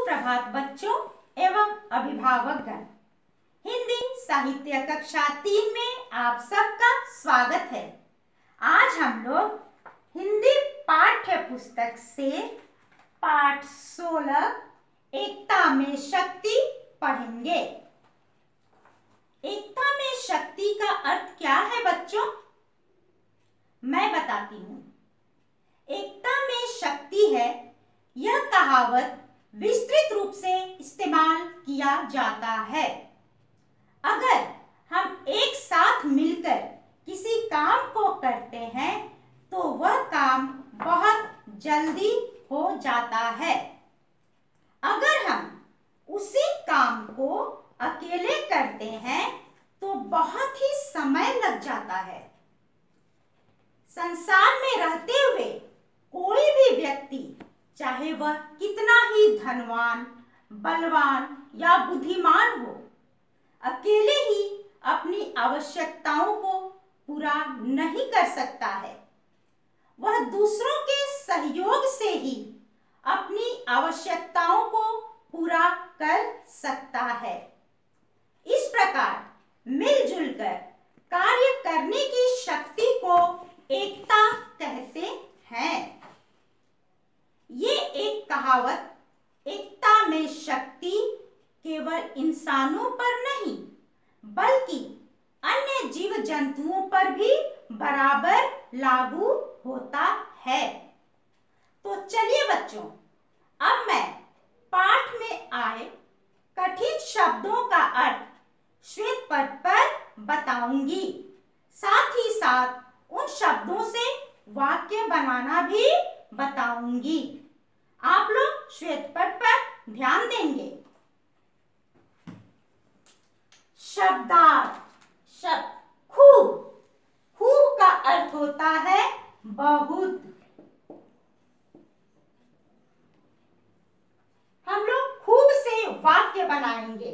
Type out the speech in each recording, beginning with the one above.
सुप्रभात बच्चों एवं अभिभावकगण। हिंदी साहित्य कक्षा तीन में आप सबका स्वागत है। आज हम लोग हिंदी पाठ्य पुस्तक से पाठ सोलह, एकता में शक्ति पढ़ेंगे। एकता में शक्ति का अर्थ क्या है बच्चों? मैं बताती हूँ। एकता में शक्ति है, यह कहावत विस्तृत रूप से इस्तेमाल किया जाता है। अगर हम एक साथ मिलकर किसी काम को करते हैं तो वह काम बहुत जल्दी हो जाता है। अगर हम उसी काम को अकेले करते हैं तो बहुत ही समय लग जाता है। संसार में रहते हुए कोई भी व्यक्ति चाहे वह कितना ही धनवान, बलवान या बुद्धिमान हो, अकेले ही अपनी आवश्यकताओं को पूरा नहीं कर सकता है। वह दूसरों के सहयोग से ही अपनी आवश्यकताओं को पूरा कर सकता है। इस प्रकार मिलजुल कर कार्य करने की शक्ति को एकता कहते हैं। कहावत एकता में शक्ति केवल इंसानों पर नहीं, बल्कि अन्य जीव जंतुओं पर भी बराबर लागू होता है। तो चलिए बच्चों, अब मैं पाठ में आए कठिन शब्दों का अर्थ श्वेत पद पर बताऊँगी। साथ ही साथ उन शब्दों से वाक्य बनाना भी बताऊँगी आप लोग श्वेत पट पर ध्यान देंगे शब्दार्थ शब्द। खूब। खूब का अर्थ होता है बहुत। हम लोग खूब से वाक्य बनाएँगे।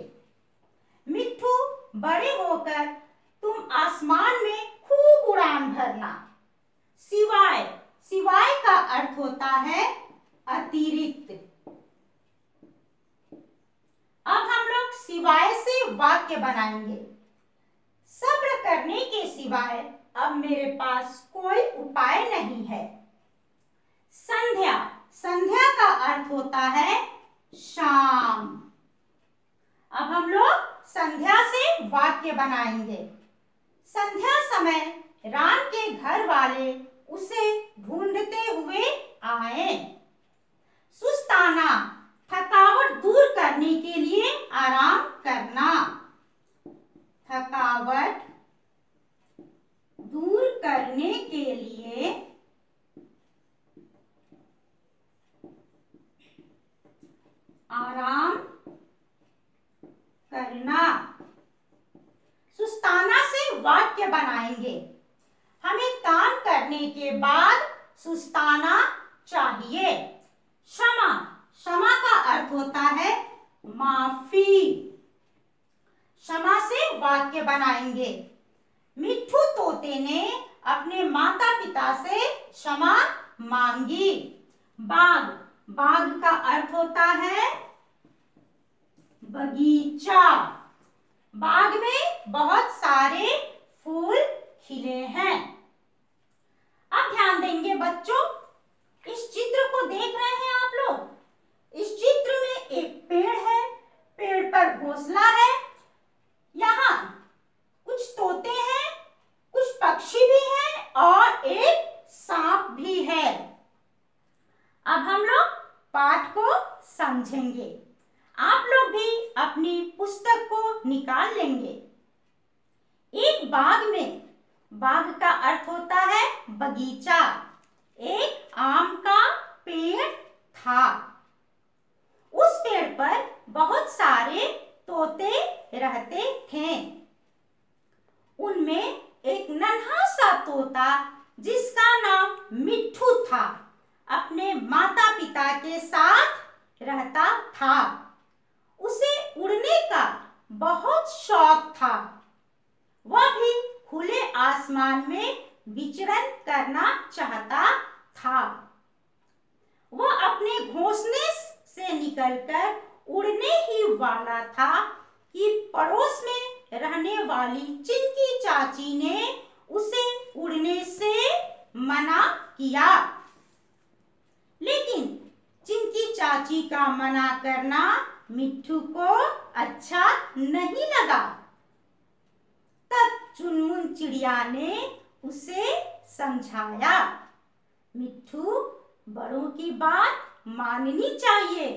मिट्टू बड़े होकर तुम आसमान में खूब उड़ान भरना। सिवाय सिवाय का अर्थ होता है अतिरिक्त अब हम लोग सिवाय से वाक्य बनाएँगे। सब्र करने के सिवाय अब मेरे पास कोई उपाय नहीं है। संध्या। संध्या का अर्थ होता है शाम। अब हम लोग संध्या से वाक्य बनाएँगे। संध्या समय राम के घर वाले उसे ढूंढते हुए आए सुस्ताना थकावट दूर करने के लिए आराम करना थकावट दूर करने के लिए आराम करना। सुस्ताना से वाक्य बनाएँगे। हमें काम करने के बाद सुस्ताना चाहिए। क्षमा। क्षमा का अर्थ होता है माफ़ी। क्षमा से वाक्य बनाएँगे। मिठू तोते ने अपने माता पिता से क्षमा मांगी। बाघ। बाघ का अर्थ होता है बगीचा। बाग में बहुत सारे फूल खिले हैं। अब ध्यान देंगे बच्चों, इस चित्र को देख रहे हैं आप लोग। इस चित्र में एक पेड़ है, पेड़ पर घोसला है। यहाँ कुछ तोते हैं कुछ पक्षी भी हैं और एक सांप भी है अब हम लोग पाठ को समझेंगे आप लोग भी अपनी पुस्तक को निकाल लेंगे एक बाग में बाग का अर्थ होता है बगीचा। एक आम का पेड़ था। उस पेड़ पर बहुत सारे तोते रहते थे। उनमें एक नन्हा सा तोता, जिसका नाम मिठू था, अपने माता पिता के साथ रहता था। उसे उड़ने का बहुत शौक था। वह भी खुले आसमान में विचरण करना चाहता था। वह अपने घोंसले से निकलकर उड़ने ही वाला था कि पड़ोस में रहने वाली चिंकी चाची ने उसे उड़ने से मना किया। लेकिन चिंकी चाची का मना करना मिट्टू को अच्छा नहीं लगा। चुनमुन चिड़िया ने उसे समझाया मिट्टू बड़ों की बात माननी चाहिए।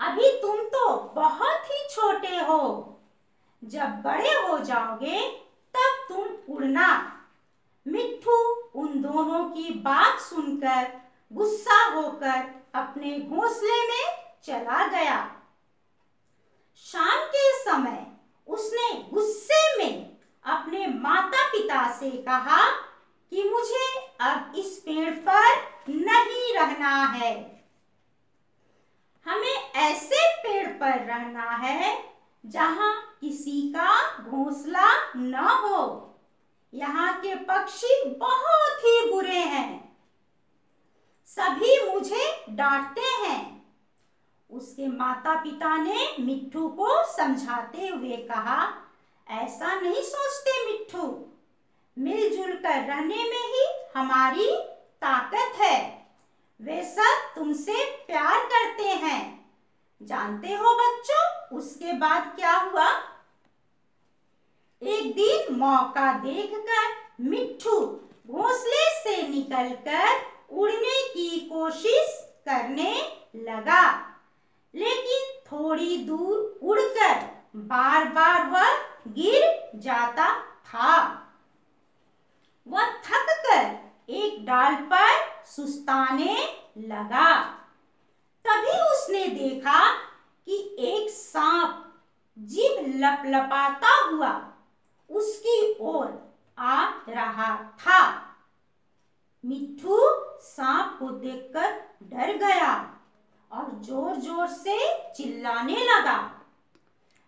अभी तुम तो बहुत ही छोटे हो। जब बड़े हो जाओगे, तब तुम उड़ना। मिट्टू उन दोनों की बात सुनकर गुस्सा होकर अपने घोंसले में चला गया। शाम के समय उसने गुस्से से कहा कि मुझे अब इस पेड़ पर नहीं रहना है। हमें ऐसे पेड़ पर रहना है जहाँ किसी का घोंसला न हो। यहाँ के पक्षी बहुत ही बुरे हैं। सभी मुझे डांटते हैं। उसके माता पिता ने मिट्टू को समझाते हुए कहा, ऐसा नहीं सोचते मिट्टू। मिलजुल कर रहने में ही हमारी ताकत है। वे सब तुमसे प्यार करते हैं। जानते हो बच्चों, उसके बाद क्या हुआ? एक दिन मौका देखकर मिट्टू घोंसले से निकलकर उड़ने की कोशिश करने लगा। लेकिन थोड़ी दूर उड़कर बार बार वह गिर जाता था। वह थक कर एक डाल पर सुस्ताने लगा। तभी उसने देखा कि एक सांप जीभ लपलपाता हुआ, उसकी ओर आ रहा था। मिट्टू सांप को देखकर डर गया और ज़ोर ज़ोर से चिल्लाने लगा।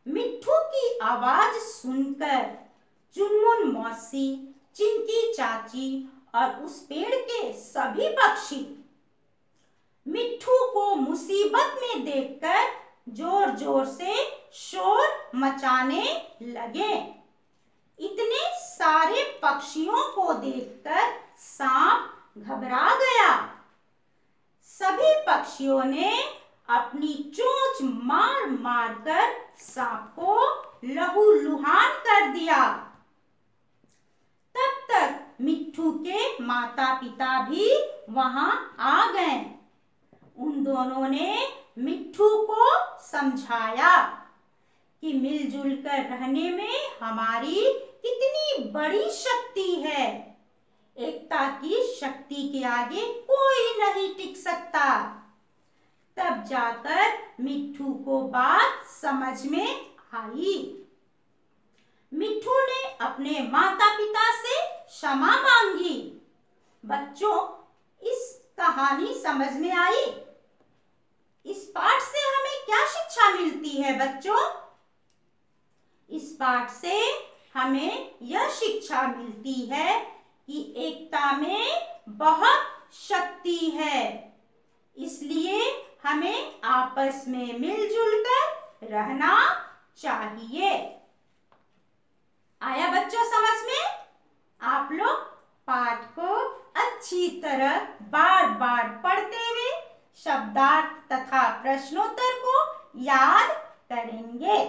मिट्टू की आवाज़ सुनकर चुनमुन मौसी चिंकी चाची और उस पेड़ के सभी पक्षी मिट्टू को मुसीबत में देखकर ज़ोर ज़ोर से शोर मचाने लगे। इतने सारे पक्षियों को देखकर सांप घबरा गया। सभी पक्षियों ने अपनी चोंच मार मार कर सांप को लहू लुहान कर दिया। मिट्टू के माता पिता भी वहाँ आ गए। उन दोनों ने मिट्टू को समझाया कि मिलजुल कर रहने में हमारी कितनी बड़ी शक्ति है। एकता की शक्ति के आगे कोई नहीं टिक सकता। तब जाकर मिट्टू को बात समझ में आई। मिट्टू ने अपने माता पिता से क्षमा मांगी। बच्चों, इस कहानी समझ में आई? इस पाठ से हमें क्या शिक्षा मिलती है बच्चों? इस पाठ से हमें यह शिक्षा मिलती है कि एकता में बहुत शक्ति है। इसलिए हमें आपस में मिलजुल कर रहना चाहिए। आया बच्चों समझ में? आप लोग पाठ को अच्छी तरह बार बार पढ़ते हुए शब्दार्थ तथा प्रश्नोत्तर को याद करेंगे।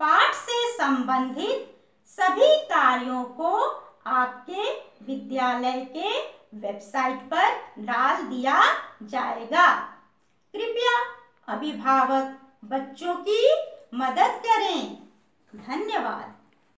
पाठ से संबंधित सभी कार्यों को आपके विद्यालय के वेबसाइट पर डाल दिया जाएगा। कृपया अभिभावक बच्चों की मदद करें। धन्यवाद।